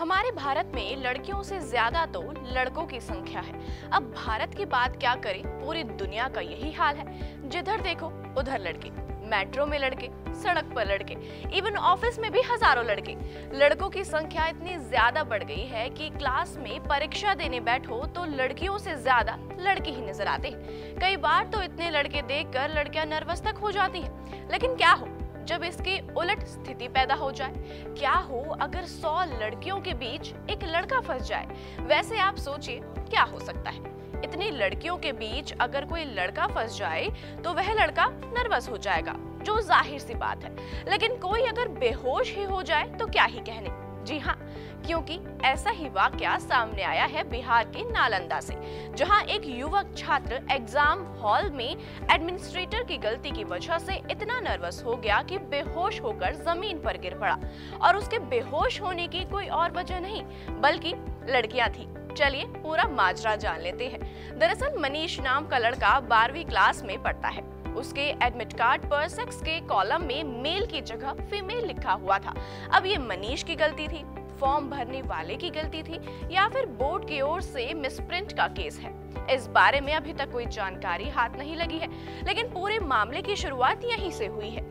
हमारे भारत में लड़कियों से ज़्यादा तो लड़कों की संख्या है। अब भारत की बात क्या करें, पूरी दुनिया का यही हाल है। जिधर देखो, उधर लड़के, मेट्रो में लड़के, सड़क पर लड़के इवन ऑफ़िस में भी हज़ारों लड़के। लड़कों की संख्या इतनी ज़्यादा बढ़ गई है कि क्लास में परीक्षा देने बैठो तो लड़कियों से ज़्यादा लड़के ही नज़र आते हैं। कई बार तो इतने लड़के देखकर लड़कियाँ नर्वस तक हो जाती हैं। लेकिन क्या हो जब इसकी उलट स्थिति पैदा हो जाए। क्या हो, अगर सौ लड़कियों के बीच एक लड़का फंस जाए, वैसे आप सोचिए क्या हो सकता है। इतनी लड़कियों के बीच अगर कोई लड़का फंस जाए तो वह लड़का नर्वस हो जाएगा, जो ज़ाहिर सी बात है। लेकिन कोई अगर बेहोश ही हो जाए तो क्या ही कहने। जी हाँ क्योंकि ऐसा ही वाक्य सामने आया है बिहार के नालंदा से, जहाँ एक युवक छात्र एग्ज़ाम हॉल में एडमिनिस्ट्रेटर की गलती की वजह से इतना नर्वस हो गया कि बेहोश होकर ज़मीन पर गिर पड़ा। और उसके बेहोश होने की कोई और वजह नहीं, बल्कि लड़कियाँ थी। चलिए, पूरा माजरा जान लेते हैं। दरअसल मनीष नाम का लड़का बारहवीं क्लास में पढ़ता है। उसके एडमिट कार्ड पर सेक्स के कॉलम में मेल की जगह फीमेल लिखा हुआ था। अब ये मनीष की गलती थी फॉर्म भरने वाले की गलती थी, या फिर बोर्ड की ओर से मिसप्रिंट का केस है। इस बारे में अभी तक कोई जानकारी हाथ नहीं लगी है, लेकिन पूरे मामले की शुरुआत यहीं से हुई है।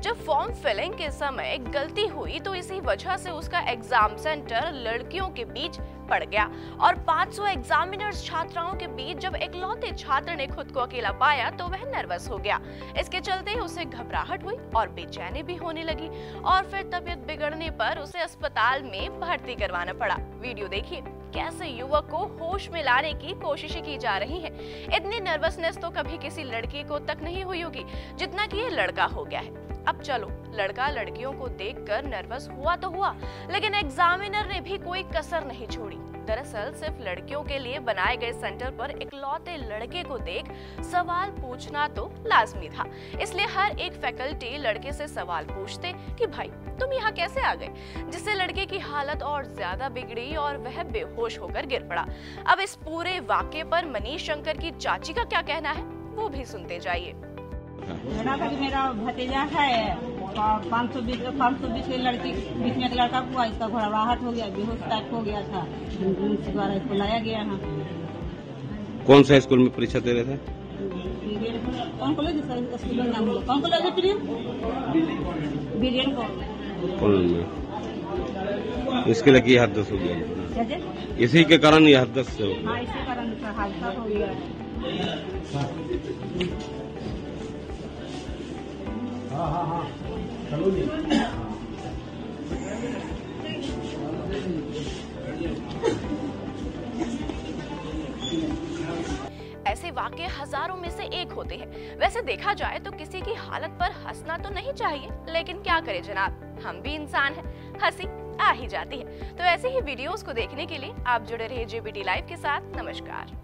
जब फॉर्म फिलिंग के समय गलती हुई तो इसी वजह से उसका एग्ज़ाम सेंटर लड़कियों के बीच पड़ गया और 500 एग्जामिनर्स छात्राओं के बीच जब एक लौते छात्र ने खुद को अकेला पाया तो वह नर्वस हो गया। इसके चलते उसे घबराहट हुई और बेचैनी भी होने लगी और फिर तबीयत बिगड़ने पर उसे अस्पताल में भर्ती करवाना पड़ा। वीडियो देखिए, कैसे युवक को होश में लाने की कोशिश की जा रही है। इतनी नर्वसनेस तो कभी किसी लड़की को तक नहीं हुई होगी, जितना कि ये लड़का हो गया है। अब चलो, लड़का लड़कियों को देखकर नर्वस हुआ तो हुआ, लेकिन एग्जामिनर ने भी कोई कसर नहीं छोड़ी। दरअसल सिर्फ़ लड़कियों के लिए बनाए गए सेंटर पर इकलौते लड़के को देख सवाल पूछना तो लाजमी था। इसलिए हर एक फैकल्टी लड़के से सवाल पूछते कि, भाई, तुम यहाँ कैसे आ गए? जिससे लड़के की हालत और ज़्यादा बिगड़ी और वह बेहोश होकर गिर पड़ा। अब इस पूरे वाक्य पर मनीष शंकर की चाची का क्या कहना है, वो भी सुनते जाइए। मेरा था कि मेरा भतीजा है पाँच सौ बीस पाँच सौ बीस लड़की बीच में एक लड़का हुआ इसका हो गया बेहोश टाइप हो गया था। द्वारा इसको लाया गया है। कौन सा स्कूल में परीक्षा दे रहे थे? कौन कॉलेज स्कूल का नाम कौन कॉलेज है प्रियम बीरियन कॉलेज इसके लिए की हादस हो गया। इसी के कारण ये हादस हो गया हाँ इसी कारण हादसा हो गया। ऐसे वाक्य हज़ारों में से एक होते हैं। वैसे देखा जाए तो किसी की हालत पर हंसना तो नहीं चाहिए, लेकिन क्या करें जनाब? हम भी इंसान हैं, हँसी आ ही जाती है। तो ऐसे ही वीडियोस को देखने के लिए आप जुड़े रहिए जेबीटी लाइव के साथ। नमस्कार।